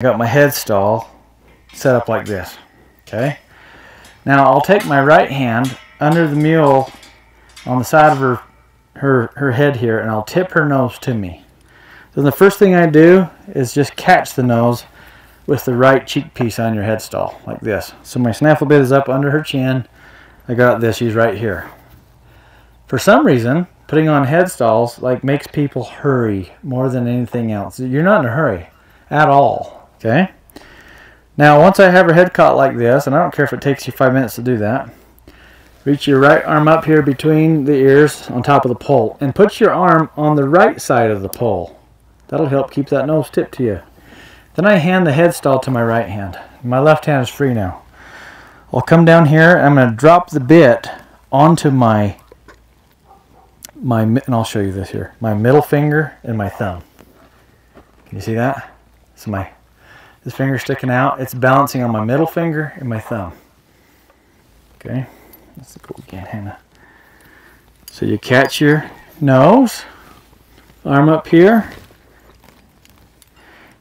got my head stall set up like this. Okay. Now I'll take my right hand under the mule on the side of her her her head here and I'll tip her nose to me. Then the first thing I do is just catch the nose with the right cheek piece on your head stall like this. So my snaffle bit is up under her chin. I got this, she's right here. For some reason, putting on head stalls like makes people hurry more than anything else. You're not in a hurry at all. Okay. Now, once I have her head caught like this, and I don't care if it takes you five minutes to do that, reach your right arm up here between the ears on top of the poll and put your arm on the right side of the poll. That'll help keep that nose tipped to you. Then I hand the head stall to my right hand. My left hand is free now. I'll come down here. I'm going to drop the bit onto my my and I'll show you this here. My middle finger and my thumb. Can you see that? So my this finger sticking out. It's balancing on my middle finger and my thumb. Okay, let's go again, Hannah. So you catch your nose, arm up here.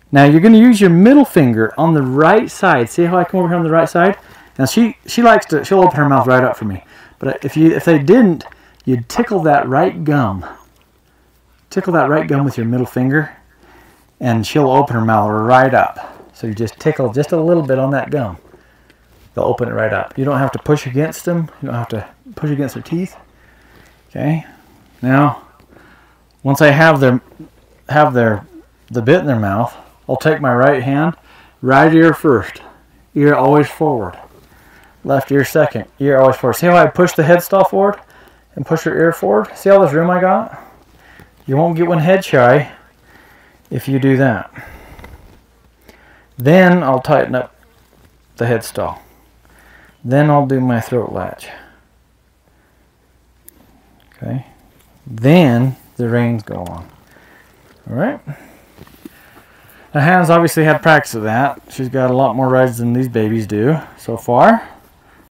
Now you're going to use your middle finger on the right side. See how I come over here on the right side? Now she she likes to she'll open her mouth right up for me. But if you if they didn't, you'd tickle that right gum. Tickle that right gum with your middle finger, and she'll open her mouth right up. So you just tickle just a little bit on that gum. They'll open it right up. You don't have to push against them. You don't have to push against their teeth. Okay. Now, once I have their have their the bit in their mouth, I'll take my right hand, right ear first, ear always forward, left ear second, ear always forward. See how I push the head stall forward and push your ear forward? See all this room I got? You won't get one head shy if you do that. Then I'll tighten up the head stall. Then I'll do my throat latch. Okay. Then the reins go on. Alright. Now Hannah's obviously had practice of that. She's got a lot more rides than these babies do so far.